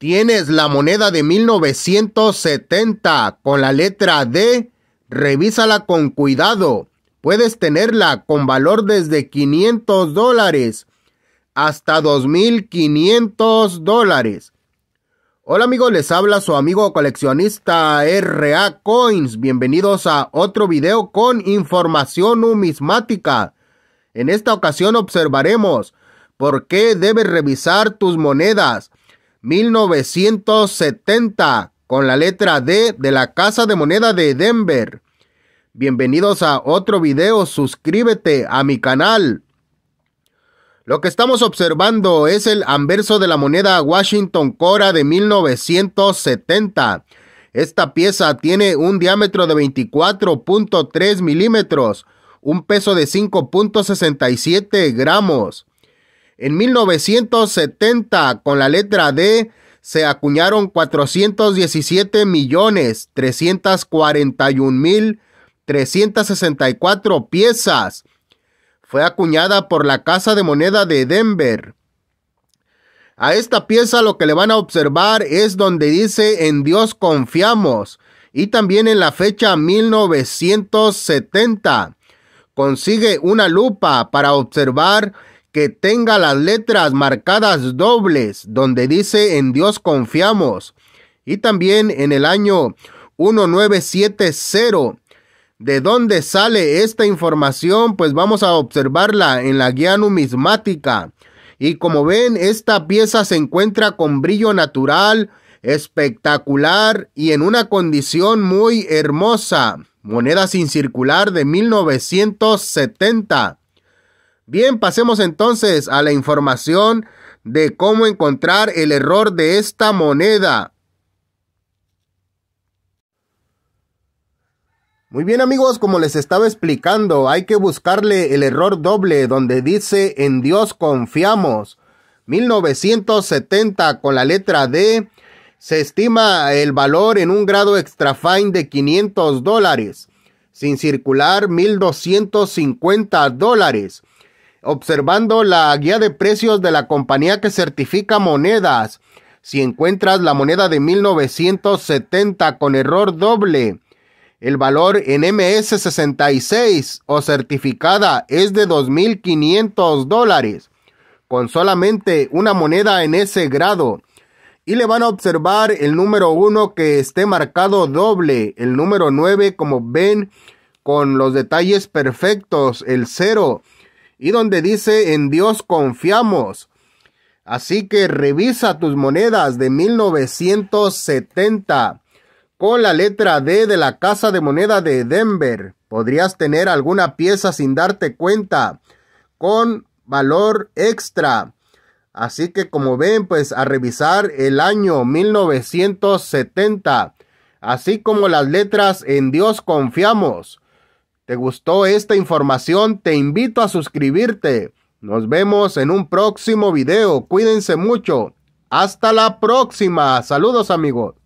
Tienes la moneda de 1970 con la letra D. Revísala con cuidado. Puedes tenerla con valor desde 500 dólares hasta 2.500 dólares. Hola amigos, les habla su amigo coleccionista RA Coins. Bienvenidos a otro video con información numismática. En esta ocasión observaremos por qué debes revisar tus monedas 1970 con la letra D de la Casa de Moneda de Denver. Bienvenidos a otro video, suscríbete a mi canal. Lo que estamos observando es el anverso de la moneda Washington Cora de 1970. Esta pieza tiene un diámetro de 24.3 milímetros, un peso de 5.67 gramos. En 1970, con la letra D, se acuñaron 417 millones 341 mil 364 piezas. Fue acuñada por la Casa de Moneda de Denver. A esta pieza lo que le van a observar es donde dice en Dios confiamos y también en la fecha 1970. Consigue una lupa para observar que tenga las letras marcadas dobles, donde dice en Dios confiamos. Y también en el año 1970. ¿De dónde sale esta información? Pues vamos a observarla en la guía numismática. Y como ven, esta pieza se encuentra con brillo natural, espectacular y en una condición muy hermosa. Moneda sin circular de 1970. Bien, pasemos entonces a la información de cómo encontrar el error de esta moneda. Muy bien amigos, como les estaba explicando, hay que buscarle el error doble donde dice en Dios confiamos. 1970 con la letra D se estima el valor en un grado extra fine de 500 dólares. Sin circular 1250 dólares observando la guía de precios de la compañía que certifica monedas. Si encuentras la moneda de 1970 con error doble, el valor en MS66 o certificada es de 2.500 dólares, con solamente una moneda en ese grado. Y le van a observar el número 1 que esté marcado doble, el número 9 como ven con los detalles perfectos, el 0 y donde dice en Dios confiamos. Así que revisa tus monedas de 1970 con la letra D de la Casa de Moneda de Denver. Podrías tener alguna pieza sin darte cuenta con valor extra. Así que como ven, pues a revisar el año 1970, así como las letras en Dios confiamos. ¿Te gustó esta información? Te invito a suscribirte. Nos vemos en un próximo video. Cuídense mucho. Hasta la próxima. Saludos amigos.